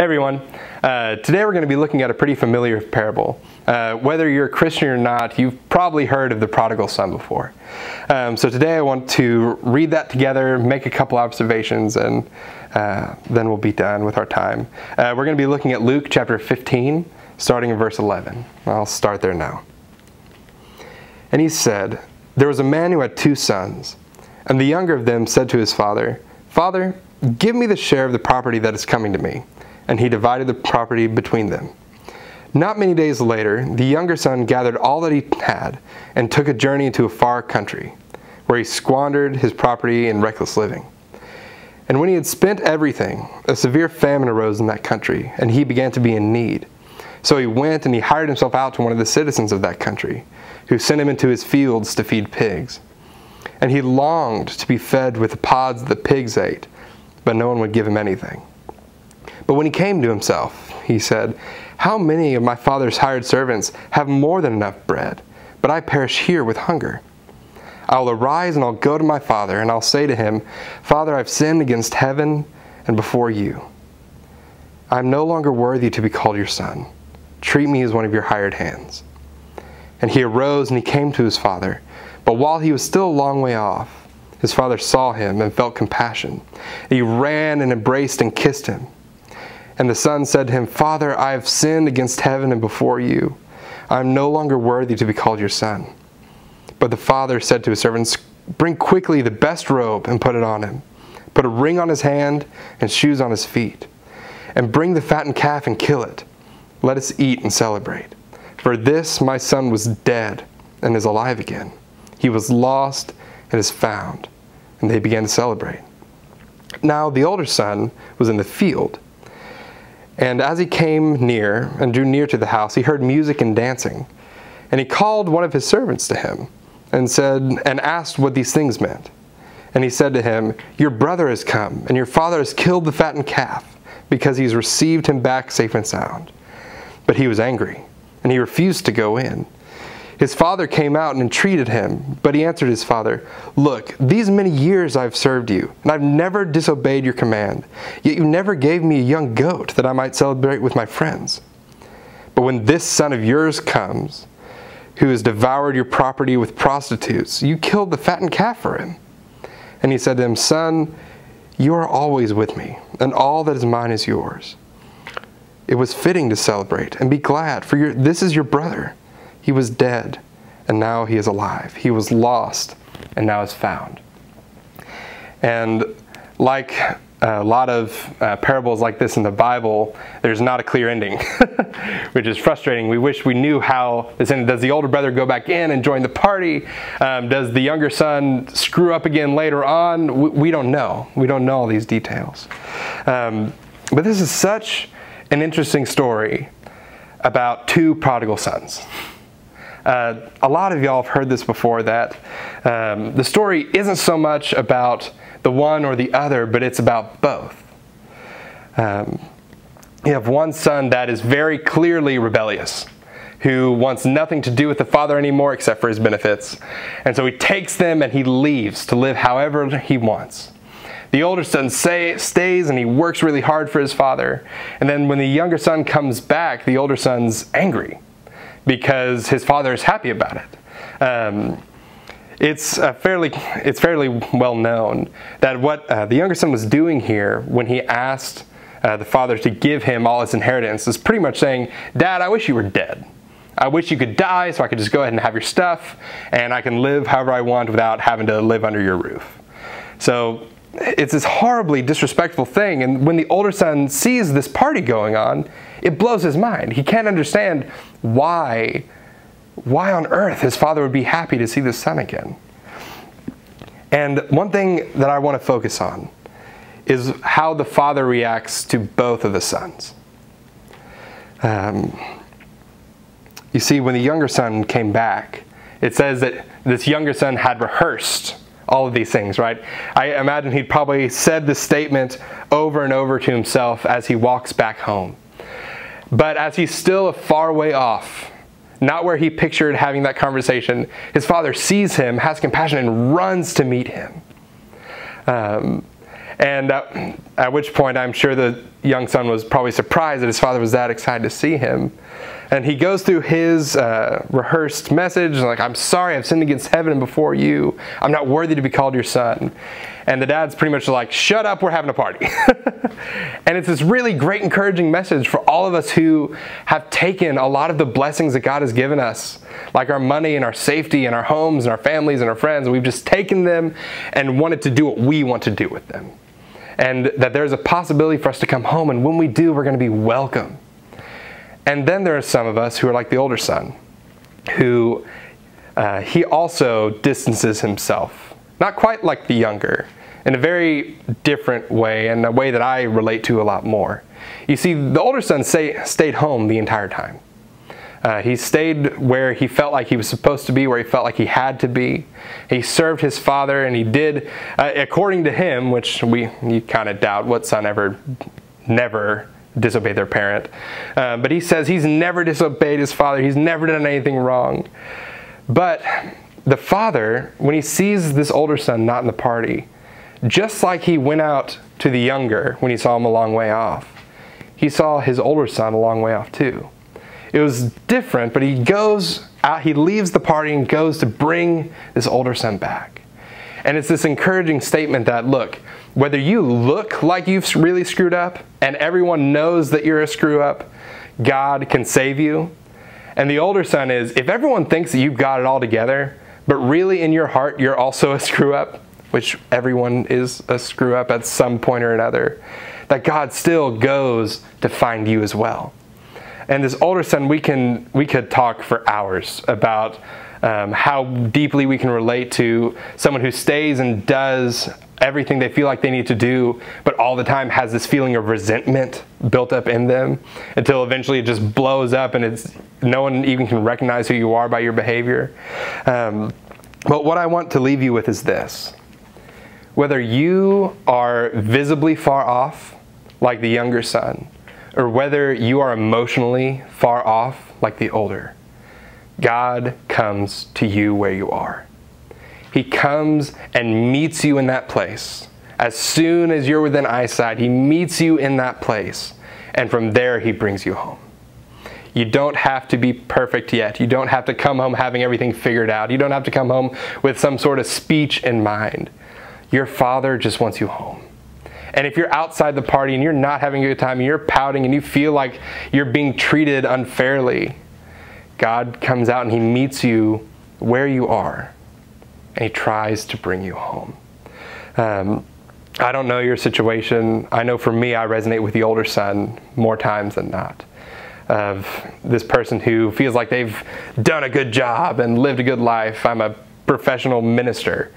everyone. Uh, today we're going to be looking at a pretty familiar parable. Uh, whether you're a Christian or not, you've probably heard of the prodigal son before. Um, so today I want to read that together, make a couple observations, and uh, then we'll be done with our time. Uh, we're going to be looking at Luke chapter 15, starting in verse 11. I'll start there now. And he said, There was a man who had two sons, and the younger of them said to his father, Father, give me the share of the property that is coming to me and he divided the property between them. Not many days later, the younger son gathered all that he had and took a journey into a far country, where he squandered his property in reckless living. And when he had spent everything, a severe famine arose in that country, and he began to be in need. So he went and he hired himself out to one of the citizens of that country, who sent him into his fields to feed pigs. And he longed to be fed with the pods that the pigs ate, but no one would give him anything. But when he came to himself, he said, How many of my father's hired servants have more than enough bread, but I perish here with hunger? I will arise and I'll go to my father, and I'll say to him, Father, I've sinned against heaven and before you. I am no longer worthy to be called your son. Treat me as one of your hired hands. And he arose and he came to his father. But while he was still a long way off, his father saw him and felt compassion. He ran and embraced and kissed him. And the son said to him, Father, I have sinned against heaven and before you. I am no longer worthy to be called your son. But the father said to his servants, Bring quickly the best robe and put it on him. Put a ring on his hand and shoes on his feet. And bring the fattened calf and kill it. Let us eat and celebrate. For this my son was dead and is alive again. He was lost and is found. And they began to celebrate. Now the older son was in the field. And as he came near and drew near to the house, he heard music and dancing. And he called one of his servants to him and said and asked what these things meant. And he said to him, Your brother has come, and your father has killed the fattened calf, because he's received him back safe and sound. But he was angry, and he refused to go in. His father came out and entreated him, but he answered his father, Look, these many years I've served you, and I've never disobeyed your command. Yet you never gave me a young goat that I might celebrate with my friends. But when this son of yours comes, who has devoured your property with prostitutes, you killed the fattened calf for him. And he said to him, Son, you are always with me, and all that is mine is yours. It was fitting to celebrate and be glad, for your, this is your brother. He was dead, and now he is alive. He was lost, and now is found. And like a lot of uh, parables like this in the Bible, there's not a clear ending, which is frustrating. We wish we knew how this ended. Does the older brother go back in and join the party? Um, does the younger son screw up again later on? We, we don't know. We don't know all these details. Um, but this is such an interesting story about two prodigal sons. Uh, a lot of y'all have heard this before that um, the story isn't so much about the one or the other, but it's about both. Um, you have one son that is very clearly rebellious, who wants nothing to do with the father anymore except for his benefits. And so he takes them and he leaves to live however he wants. The older son say, stays and he works really hard for his father. And then when the younger son comes back, the older son's angry because his father is happy about it. Um, it's fairly it's fairly well known that what uh, the younger son was doing here when he asked uh, the father to give him all his inheritance is pretty much saying, "Dad, I wish you were dead. I wish you could die so I could just go ahead and have your stuff, and I can live however I want without having to live under your roof." So it's this horribly disrespectful thing. And when the older son sees this party going on, it blows his mind. He can't understand why, why on earth his father would be happy to see the son again. And one thing that I want to focus on is how the father reacts to both of the sons. Um, you see, when the younger son came back, it says that this younger son had rehearsed all of these things, right? I imagine he'd probably said this statement over and over to himself as he walks back home. But as he's still a far way off, not where he pictured having that conversation, his father sees him, has compassion, and runs to meet him. Um, And uh, at which point, I'm sure the young son was probably surprised that his father was that excited to see him. And he goes through his uh, rehearsed message, like, I'm sorry, I've sinned against heaven and before you. I'm not worthy to be called your son. And the dad's pretty much like, shut up, we're having a party. and it's this really great, encouraging message for all of us who have taken a lot of the blessings that God has given us, like our money and our safety and our homes and our families and our friends, and we've just taken them and wanted to do what we want to do with them. And that there's a possibility for us to come home, and when we do, we're going to be welcome. And then there are some of us who are like the older son, who uh, he also distances himself, not quite like the younger, in a very different way and a way that I relate to a lot more. You see, the older son say, stayed home the entire time. Uh, he stayed where he felt like he was supposed to be, where he felt like he had to be. He served his father, and he did, uh, according to him, which we you kind of doubt what son ever, never disobey their parent. Uh, but he says he's never disobeyed his father, he's never done anything wrong. But the father, when he sees this older son not in the party, just like he went out to the younger when he saw him a long way off, he saw his older son a long way off too. It was different, but he goes out, he leaves the party and goes to bring this older son back. And it's this encouraging statement that, look, whether you look like you've really screwed up and everyone knows that you're a screw up, God can save you. And the older son is if everyone thinks that you've got it all together, but really in your heart you're also a screw up, which everyone is a screw up at some point or another, that God still goes to find you as well. And this older son, we can we could talk for hours about um, how deeply we can relate to someone who stays and does everything they feel like they need to do, but all the time has this feeling of resentment built up in them until eventually it just blows up and it's no one even can recognize who you are by your behavior. Um, but what I want to leave you with is this. Whether you are visibly far off, like the younger son, or whether you are emotionally far off, like the older, God comes to you where you are. He comes and meets you in that place. As soon as you're within eyesight, He meets you in that place. And from there, He brings you home. You don't have to be perfect yet. You don't have to come home having everything figured out. You don't have to come home with some sort of speech in mind. Your Father just wants you home. And if you're outside the party and you're not having a good time and you're pouting and you feel like you're being treated unfairly, God comes out and He meets you where you are and He tries to bring you home. Um, I don't know your situation. I know for me, I resonate with the older son more times than not. Of this person who feels like they've done a good job and lived a good life. I'm a professional minister.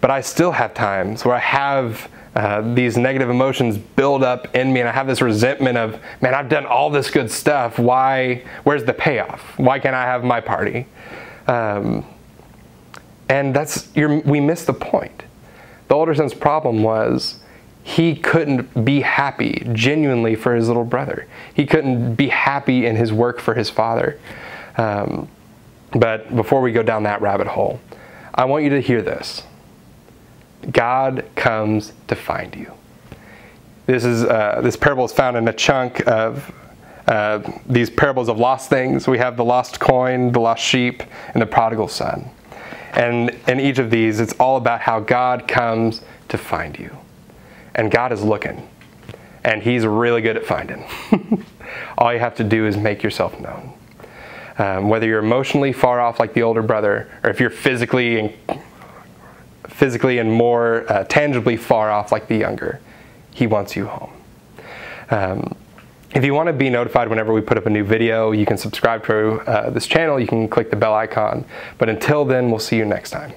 But I still have times where I have uh, these negative emotions build up in me and I have this resentment of, man, I've done all this good stuff. Why, where's the payoff? Why can't I have my party? Um, and that's we missed the point. The older son's problem was he couldn't be happy genuinely for his little brother. He couldn't be happy in his work for his father. Um, but before we go down that rabbit hole, I want you to hear this. God comes to find you. This is uh, this parable is found in a chunk of uh, these parables of lost things. We have the lost coin, the lost sheep, and the prodigal son. And in each of these, it's all about how God comes to find you. And God is looking. And He's really good at finding. all you have to do is make yourself known. Um, whether you're emotionally far off like the older brother, or if you're physically and, physically and more uh, tangibly far off like the younger, He wants you home. Um, if you want to be notified whenever we put up a new video, you can subscribe to uh, this channel. You can click the bell icon. But until then, we'll see you next time.